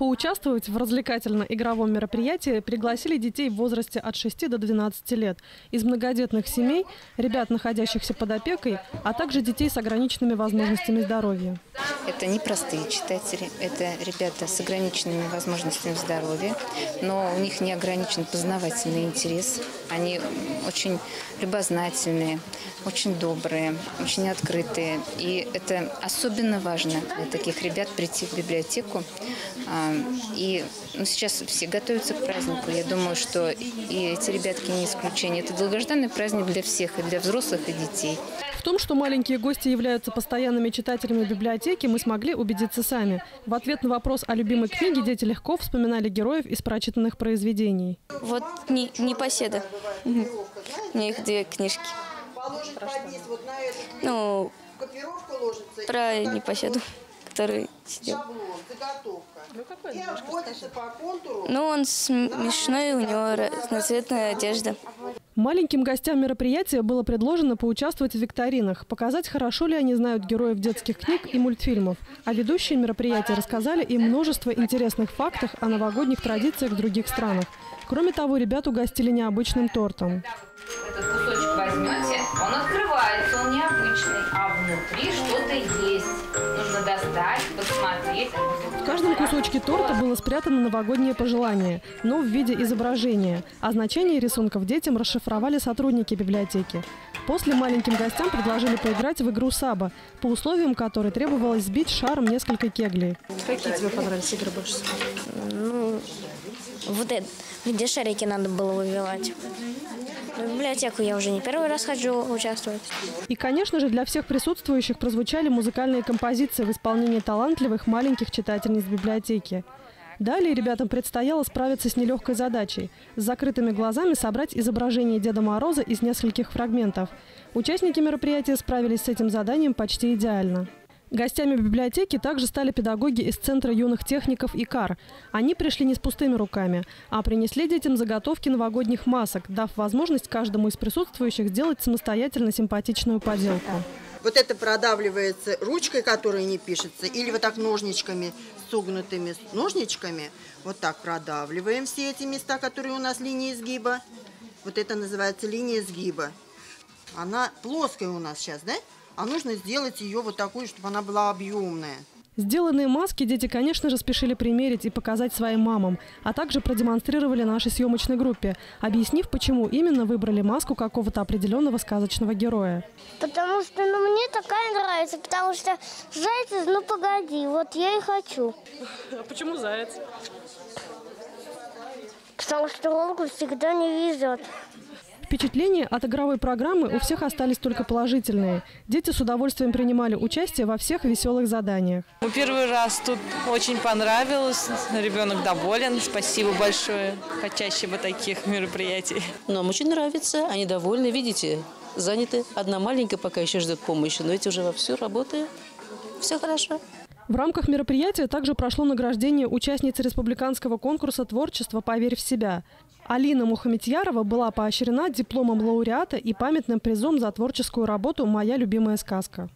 Поучаствовать в развлекательно-игровом мероприятии пригласили детей в возрасте от 6 до 12 лет из многодетных семей, ребят, находящихся под опекой, а также детей с ограниченными возможностями здоровья. Это не простые читатели, это ребята с ограниченными возможностями здоровья, но у них не ограничен познавательный интерес. Они очень любознательные, очень добрые, очень открытые. И это особенно важно для таких ребят прийти в библиотеку. А, и ну, сейчас все готовятся к празднику. Я думаю, что и эти ребятки не исключение. Это долгожданный праздник для всех, и для взрослых, и детей. В том, что маленькие гости являются постоянными читателями библиотеки, мы смогли убедиться сами. В ответ на вопрос о любимой книге дети легко вспоминали героев из прочитанных произведений. Вот не, непоседа. У них две книжки. Ну, про непоседу, который сидел. Ну, он смешной, у него разноцветная одежда. Маленьким гостям мероприятия было предложено поучаствовать в викторинах, показать, хорошо ли они знают героев детских книг и мультфильмов. А ведущие мероприятия рассказали им множество интересных фактов о новогодних традициях в других странах. Кроме того, ребят угостили необычным тортом. Этот кусочек возьмете, он открывается, он необычный, а внутри что-то есть. Нужно достать, посмотреть. Каждом кусочке торта было спрятано новогоднее пожелание, но в виде изображения. А значение рисунков детям расшифровали сотрудники библиотеки. После маленьким гостям предложили поиграть в игру «Саба», по условиям которой требовалось сбить шаром несколько кеглей. Какие тебе понравились игры больше всего? Ну, вот это, где шарики надо было выбивать. В библиотеку я уже не первый раз хожу участвовать. И, конечно же, для всех присутствующих прозвучали музыкальные композиции в исполнении талантливых маленьких читательниц библиотеки. Далее ребятам предстояло справиться с нелегкой задачей – с закрытыми глазами собрать изображение Деда Мороза из нескольких фрагментов. Участники мероприятия справились с этим заданием почти идеально. Гостями библиотеки также стали педагоги из Центра юных техников ИКАР. Они пришли не с пустыми руками, а принесли детям заготовки новогодних масок, дав возможность каждому из присутствующих сделать самостоятельно симпатичную поделку. Вот это продавливается ручкой, которая не пишется, или вот так ножничками, согнутыми ножничками. Вот так продавливаем все эти места, которые у нас линии сгиба. Вот это называется линия сгиба. Она плоская у нас сейчас, да? а нужно сделать ее вот такую, чтобы она была объемная. Сделанные маски дети, конечно же, спешили примерить и показать своим мамам, а также продемонстрировали нашей съемочной группе, объяснив, почему именно выбрали маску какого-то определенного сказочного героя. Потому что ну, мне такая нравится, потому что заяц, ну погоди, вот я и хочу. А почему заяц? Потому что волку всегда не везет. Впечатления от игровой программы у всех остались только положительные. Дети с удовольствием принимали участие во всех веселых заданиях. Мы первый раз тут очень понравилось. Ребенок доволен. Спасибо большое. Почаще бы таких мероприятий. Нам очень нравится. Они довольны. Видите, заняты. Одна маленькая пока еще ждет помощи, но эти уже вовсю работают. Все хорошо. В рамках мероприятия также прошло награждение участницы республиканского конкурса творчества «Поверь в себя». Алина Мухаметьярова была поощрена дипломом лауреата и памятным призом за творческую работу «Моя любимая сказка».